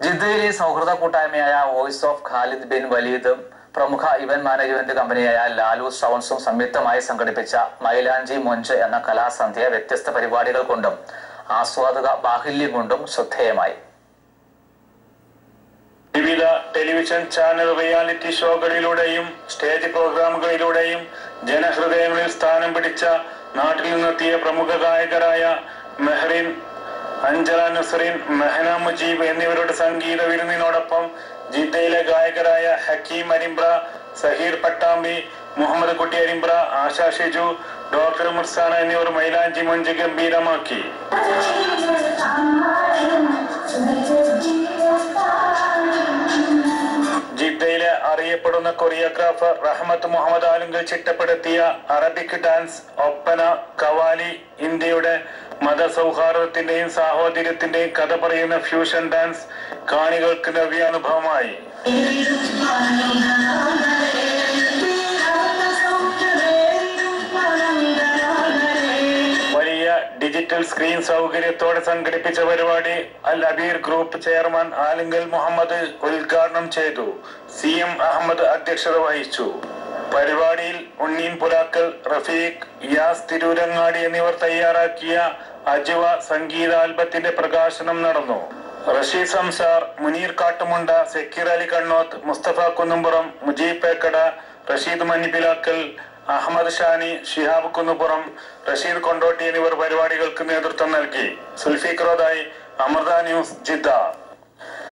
ജിദ്ദയിലെ സൗഹൃദ കൂട്ടായ്മയായ വോയിസ് ഓഫ് ഖാലിദ് ബിൻ വലീദും പ്രമുഖ ഇവന്റ് മാനേജ്മെന്റ് കമ്പനിയായ ലാലു സൗണ്ട്സും സംയുക്തമായി സംഘടിപ്പിച്ച മൈലാഞ്ചി മൊഞ്ച് എന്ന കലാസന്ധ്യ വ്യത്യസ്ത പരിപാടികൾ കൊണ്ടും ആസ്വാദക ബാഹുല്യം കൊണ്ടും ശ്രദ്ധേയമായി. വിവിധ ടെലിവിഷൻ ചാനൽ റിയാലിറ്റി ഷോകളിലൂടെയും സ്റ്റേജ് പ്രോഗ്രാമുകളിലൂടെയും ജനഹൃദയങ്ങളിൽ സ്ഥാനം പിടിച്ച നാട്ടിൽ നിന്നെത്തിയ പ്രമുഖ ഗായകരായ മെഹ്റിൻ അഞ്ജല നുസറിൻ മെഹന മുജീബ് എന്നിവരുടെ സംഗീത വിരുന്നിനോടൊപ്പം ജിദ്ദയിലെ ഗായകരായ ഹക്കീം അരിമ്പ്ര സഹീർ പട്ടാമ്പി മുഹമ്മദ് കുട്ടി അരിമ്പ്ര ആശാ ഷിജു ഡോക്ടർ മുർസാന എന്നിവർ മൈലാഞ്ചി മഞ്ച് ഗംഭീരമാക്കി. ജിദ്ദയിലെ അറിയപ്പെടുന്ന കൊറിയോഗ്രാഫർ റഹ്മത്ത് മുഹമ്മദ് ആലുങ്കൽ ചിട്ടപ്പെടുത്തിയ അറബിക് ഡാൻസ് ഒപ്പന കവാലി ഇന്ത്യയുടെ മതസൗഹാർദ്ദത്തിന്റെയും സാഹോദര്യത്തിന്റെയും കഥ പറയുന്ന ഫ്യൂഷൻ ഡാൻസ് കാണികൾക്ക് നവ്യാനുഭവമായി. ഡിജിറ്റൽ സ്ക്രീൻ സൗകര്യത്തോടെ സംഘടിപ്പിച്ച പരിപാടി Al Abeer group chairman Alingal Muhammad ഉദ്ഘാടനം ചെയ്തു. സി എം അഹമ്മദ് അധ്യക്ഷത വഹിച്ചു. പരിപാടിയിൽ ഉണ്ണീൻ പുലാക്കൽ റഫീഖ് യാസ് തിരൂരങ്ങാടി എന്നിവർ തയ്യാറാക്കിയ അജുവ സംഗീതാൽബത്തിന്റെ പ്രകാശനം നടന്നു. റഷീ സംസാർ മുനീർ കാട്ടുമുണ്ട സക്കീർ അലി കണ്ണോത്ത് മുസ്തഫ കുന്നുംപുറം മുജീബ് പേക്കട റഷീദ് മഞ്ഞിപ്പിലാക്കൽ അഹമ്മദ് ഷാനി ഷിഹാബ് കുന്നുപുറം റഷീദ് കൊണ്ടോട്ടി എന്നിവർ പരിപാടികൾക്ക് നേതൃത്വം നൽകി. സുൽഫീഖ് റോദായി അമൃത ന്യൂസ് ജിദ്ദ.